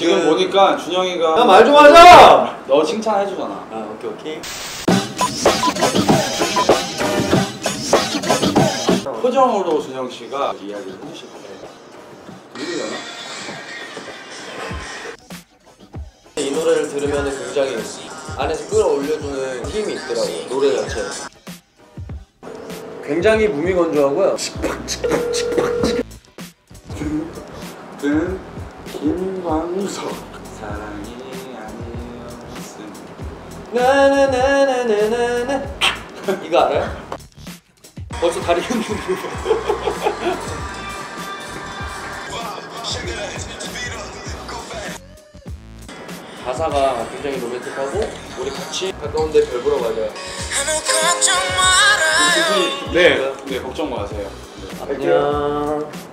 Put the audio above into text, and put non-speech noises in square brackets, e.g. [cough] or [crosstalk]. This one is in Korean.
지금 보니까 준영이가 야 말 좀 하자. 너 칭찬해주잖아. 아 오케이 오케이. 표정으로 준영 씨가 이야기를 해주실 거예요. 믿으려나? 이 노래를 들으면 굉장히 안에서 끌어올려주는 힘이 있더라고요 노래 자체. 굉장히 무미건조하고요. 뜬 김광석 사랑이 아니었음. 나나나나나나나 [laughs] 이거 알아요? 벌써 다리 흔들고 가사가 굉장히 로맨틱하고 우리 같이 가까운데 별 보러 가자 아무 걱정 말아요 네, 네 걱정 마세요. 안녕